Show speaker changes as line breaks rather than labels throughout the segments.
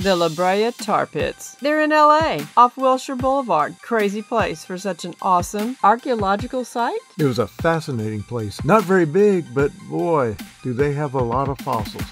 The La Brea Tar Pits. They're in LA, off Wilshire Boulevard. Crazy place for such an awesome archaeological site.
It was a fascinating place. Not very big, but boy, do they have a lot of fossils.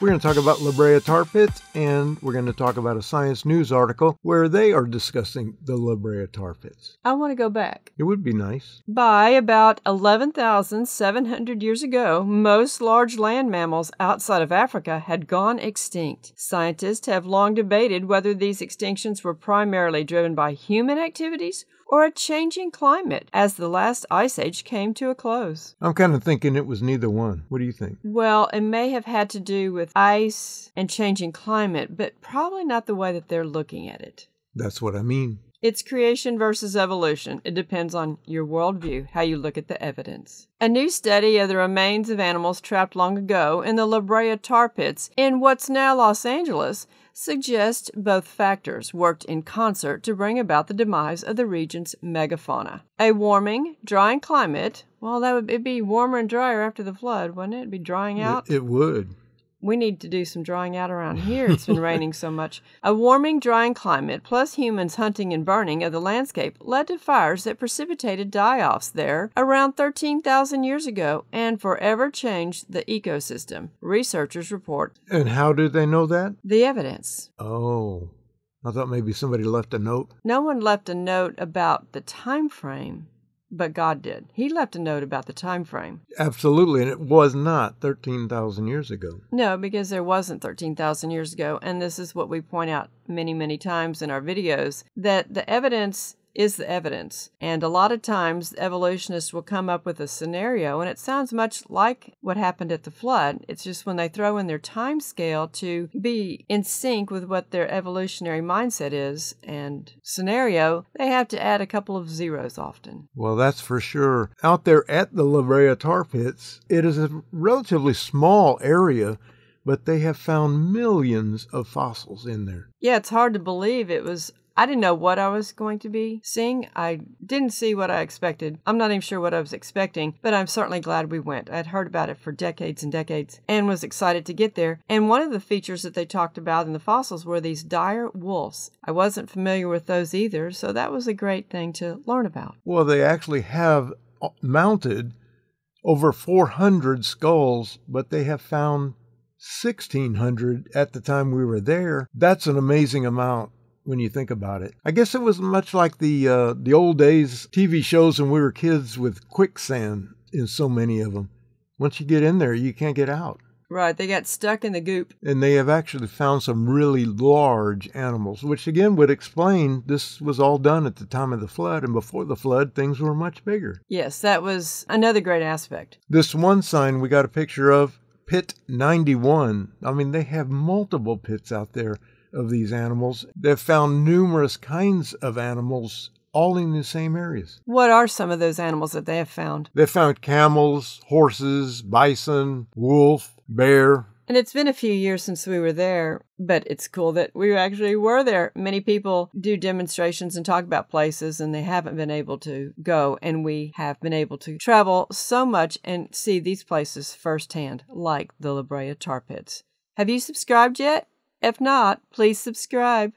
We're going to talk about La Brea tar pits, and we're going to talk about a Science News article where they are discussing the La Brea tar pits.
I want to go back.
It would be nice.
By about 11,700 years ago, most large land mammals outside of Africa had gone extinct. Scientists have long debated whether these extinctions were primarily driven by human activities or a changing climate as the last ice age came to a close.
I'm kind of thinking it was neither one. What do you think?
Well, it may have had to do with ice and changing climate, but probably not the way that they're looking at it.
That's what I mean.
It's creation versus evolution. It depends on your worldview, how you look at the evidence. A new study of the remains of animals trapped long ago in the La Brea tar pits in what's now Los Angeles suggest both factors worked in concert to bring about the demise of the region's megafauna. A warming, drying climate, well, that would it'd be warmer and drier after the flood, wouldn't it? It'd be drying out.
It, it would.
We need to do some drying out around here. It's been raining so much. A warming, drying climate, plus humans hunting and burning of the landscape, led to fires that precipitated die offs there around 13,000 years ago and forever changed the ecosystem, researchers report.
And how do they know that?
The evidence.
Oh, I thought maybe somebody left a note.
No one left a note about the time frame but God did. He left a note about the time frame.
Absolutely, and it was not 13,000 years ago.
No, because there wasn't 13,000 years ago, and this is what we point out many, many times in our videos that the evidence is the evidence. And a lot of times, evolutionists will come up with a scenario, and it sounds much like what happened at the flood. It's just when they throw in their time scale to be in sync with what their evolutionary mindset is and scenario, they have to add a couple of zeros often.
Well, that's for sure. Out there at the La Brea tar pits, it is a relatively small area but they have found millions of fossils in there.
Yeah, it's hard to believe it was I didn't know what I was going to be seeing. I didn't see what I expected. I'm not even sure what I was expecting, but I'm certainly glad we went. I'd heard about it for decades and decades and was excited to get there. And one of the features that they talked about in the fossils were these dire wolves. I wasn't familiar with those either, so that was a great thing to learn about.
Well, they actually have uh, mounted over 400 skulls, but they have found 1,600 at the time we were there. That's an amazing amount when you think about it. I guess it was much like the uh, the old days TV shows when we were kids with quicksand in so many of them. Once you get in there, you can't get out.
Right, they got stuck in the goop.
And they have actually found some really large animals, which again would explain this was all done at the time of the flood, and before the flood, things were much bigger.
Yes, that was another great aspect.
This one sign we got a picture of, Pit 91. I mean, they have multiple pits out there of these animals. They've found numerous kinds of animals all in the same areas.
What are some of those animals that they have found?
They found camels, horses, bison, wolf, bear.
And it's been a few years since we were there, but it's cool that we actually were there. Many people do demonstrations and talk about places, and they haven't been able to go. And we have been able to travel so much and see these places firsthand, like the La Brea Tar Pits. Have you subscribed yet? If not, please subscribe.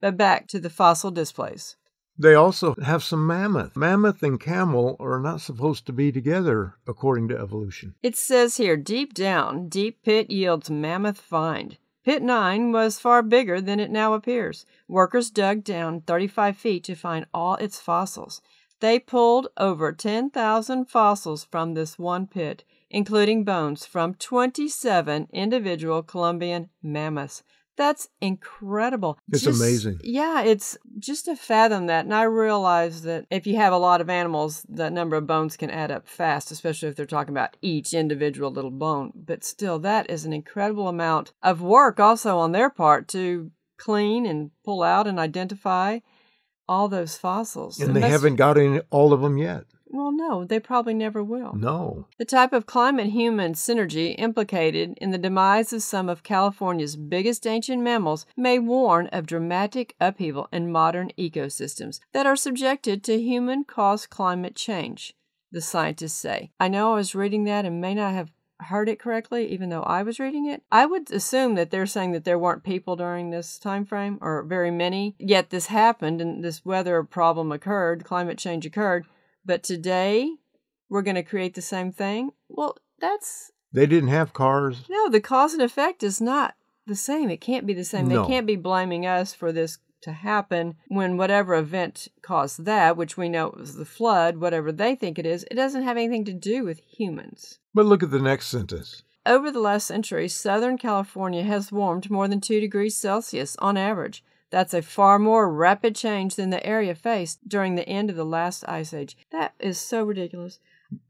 But back to the fossil displays.
They also have some mammoth. Mammoth and camel are not supposed to be together, according to evolution.
It says here deep down, deep pit yields mammoth find. Pit 9 was far bigger than it now appears. Workers dug down 35 feet to find all its fossils. They pulled over 10,000 fossils from this one pit, including bones from 27 individual Columbian mammoths. That's incredible.
It's just, amazing.
Yeah, it's just to fathom that. And I realize that if you have a lot of animals, the number of bones can add up fast, especially if they're talking about each individual little bone. But still, that is an incredible amount of work also on their part to clean and pull out and identify all those fossils.
And, and they haven't got any, all of them yet.
Well, no, they probably never will.
No.
The type of climate human synergy implicated in the demise of some of California's biggest ancient mammals may warn of dramatic upheaval in modern ecosystems that are subjected to human caused climate change, the scientists say. I know I was reading that and may not have heard it correctly, even though I was reading it. I would assume that they're saying that there weren't people during this time frame, or very many. Yet this happened, and this weather problem occurred, climate change occurred. But today, we're going to create the same thing. Well, that's
They didn't have cars.
no. The cause and effect is not the same. It can't be the same.
No.
They can't be blaming us for this to happen when whatever event caused that, which we know it was the flood, whatever they think it is, it doesn't have anything to do with humans.
But look at the next sentence.
Over the last century, Southern California has warmed more than 2 degrees Celsius on average. That's a far more rapid change than the area faced during the end of the last ice age. That is so ridiculous.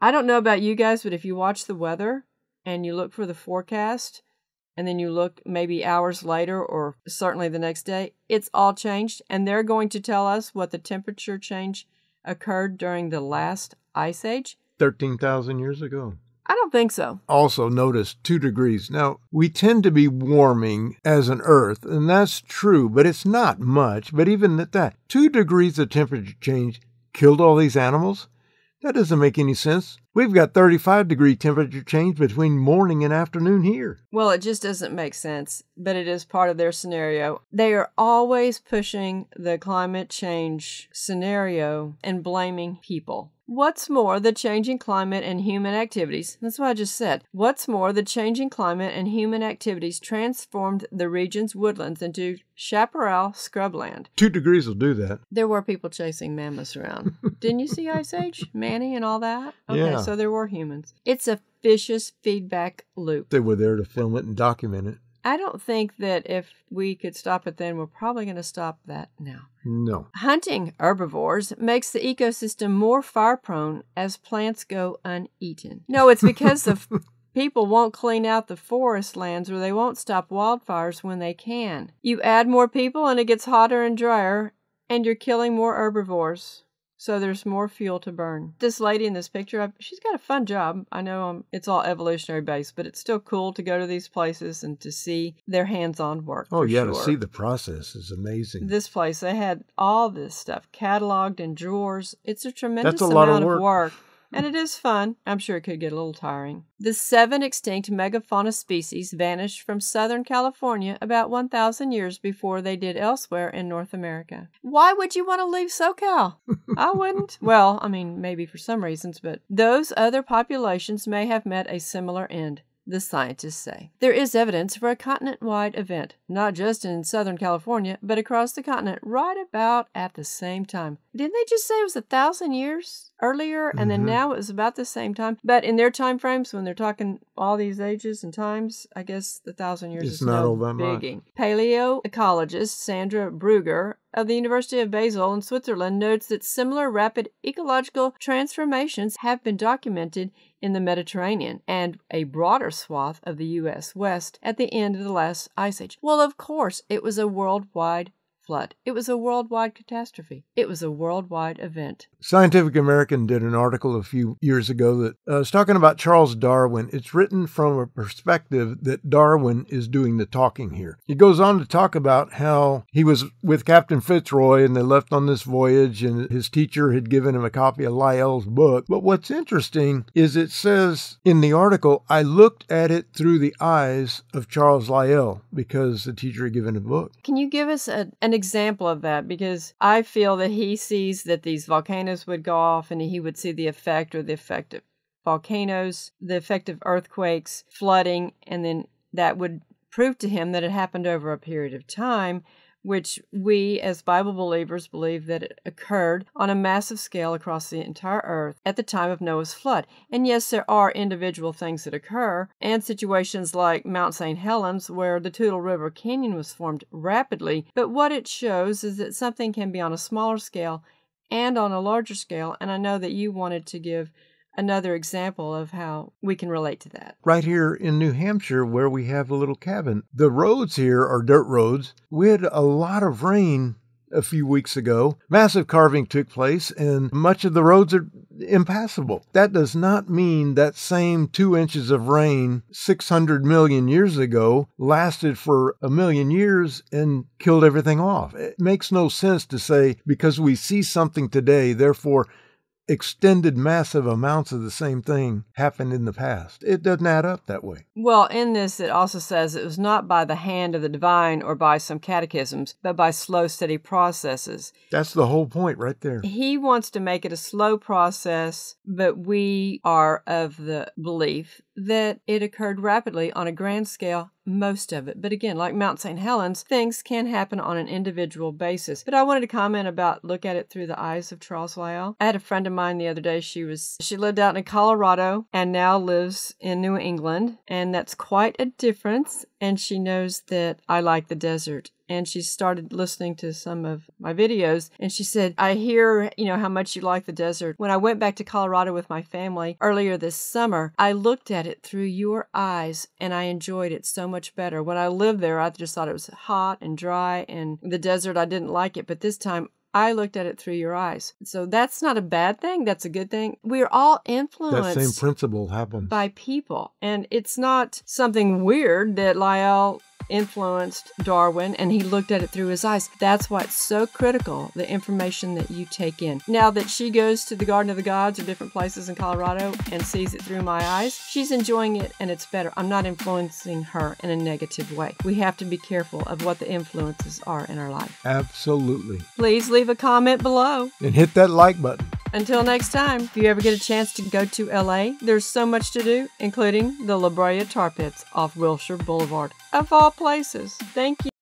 I don't know about you guys, but if you watch the weather and you look for the forecast, and then you look maybe hours later or certainly the next day, it's all changed. And they're going to tell us what the temperature change occurred during the last ice age.
13,000 years ago.
I don't think so.
Also, notice two degrees. Now, we tend to be warming as an Earth, and that's true, but it's not much. But even at that, two degrees of temperature change killed all these animals? That doesn't make any sense. We've got 35 degree temperature change between morning and afternoon here.
Well, it just doesn't make sense, but it is part of their scenario. They are always pushing the climate change scenario and blaming people. What's more, the changing climate and human activities, that's what I just said. What's more, the changing climate and human activities transformed the region's woodlands into chaparral scrubland.
Two degrees will do that.
There were people chasing mammoths around. Didn't you see Ice Age? Manny and all that? Okay,
Yeah.
so there were humans. It's a vicious feedback loop.
They were there to film it and document it.
I don't think that if we could stop it then, we're probably going to stop that now.
No.
Hunting herbivores makes the ecosystem more fire prone as plants go uneaten. No, it's because of people won't clean out the forest lands or they won't stop wildfires when they can. You add more people and it gets hotter and drier, and you're killing more herbivores. So there's more fuel to burn. This lady in this picture, she's got a fun job. I know um, it's all evolutionary based, but it's still cool to go to these places and to see their hands-on work.
Oh, yeah, to see the process is amazing.
This place, they had all this stuff cataloged in drawers. It's a tremendous
a lot of
amount
work.
of work. And it is fun. I'm sure it could get a little tiring. The seven extinct megafauna species vanished from Southern California about 1,000 years before they did elsewhere in North America. Why would you want to leave SoCal? I wouldn't. Well, I mean, maybe for some reasons, but those other populations may have met a similar end the scientists say. There is evidence for a continent wide event, not just in Southern California, but across the continent right about at the same time. Didn't they just say it was a thousand years earlier and then
Mhm.
now it was about the same time? But in their time frames, when they're talking all these ages and times, I guess the thousand years
It's
is
not
no
all that much.
biggie. Paleoecologist Sandra Brugger of the University of Basel in Switzerland notes that similar rapid ecological transformations have been documented in the Mediterranean and a broader swath of the U.S. West at the end of the last ice age. Well, of course, it was a worldwide flood. It was a worldwide catastrophe. It was a worldwide event.
Scientific American did an article a few years ago that uh, was talking about Charles Darwin. It's written from a perspective that Darwin is doing the talking here. He goes on to talk about how he was with Captain Fitzroy and they left on this voyage, and his teacher had given him a copy of Lyell's book. But what's interesting is it says in the article, I looked at it through the eyes of Charles Lyell because the teacher had given a book.
Can you give us a, an example of that? Because I feel that he sees that these volcanoes would go off and he would see the effect or the effect of volcanoes, the effect of earthquakes, flooding, and then that would prove to him that it happened over a period of time, which we as Bible believers believe that it occurred on a massive scale across the entire earth at the time of Noah's flood. And yes, there are individual things that occur, and situations like Mount St. Helens, where the Toutle River Canyon was formed rapidly, but what it shows is that something can be on a smaller scale and on a larger scale, and I know that you wanted to give another example of how we can relate to that.
right here in New Hampshire where we have a little cabin. The roads here are dirt roads. We had a lot of rain a few weeks ago. Massive carving took place and much of the roads are impassable. That does not mean that same two inches of rain 600 million years ago lasted for a million years and killed everything off. It makes no sense to say because we see something today, therefore extended massive amounts of the same thing happened in the past. It doesn't add up that way.
Well, in this, it also says it was not by the hand of the divine or by some catechisms, but by slow, steady processes.
That's the whole point right there.
He wants to make it a slow process, but we are of the belief that it occurred rapidly on a grand scale, most of it. But again, like Mount St. Helens, things can happen on an individual basis. But I wanted to comment about look at it through the eyes of Charles Lyell. I had a friend of mine the other day. She was she lived out in Colorado and now lives in New England, and that's quite a difference. And she knows that I like the desert and she started listening to some of my videos and she said i hear you know how much you like the desert when i went back to colorado with my family earlier this summer i looked at it through your eyes and i enjoyed it so much better when i lived there i just thought it was hot and dry and the desert i didn't like it but this time I looked at it through your eyes. So that's not a bad thing. That's a good thing. We're all influenced.
That same principle happens.
By people. And it's not something weird that Lyell influenced Darwin and he looked at it through his eyes. That's why it's so critical, the information that you take in. Now that she goes to the Garden of the Gods or different places in Colorado and sees it through my eyes, she's enjoying it and it's better. I'm not influencing her in a negative way. We have to be careful of what the influences are in our life.
Absolutely.
Please leave a comment below.
And hit that like button.
Until next time, if you ever get a chance to go to LA, there's so much to do, including the La Brea Tar Pits off Wilshire Boulevard. Of all places. Thank you.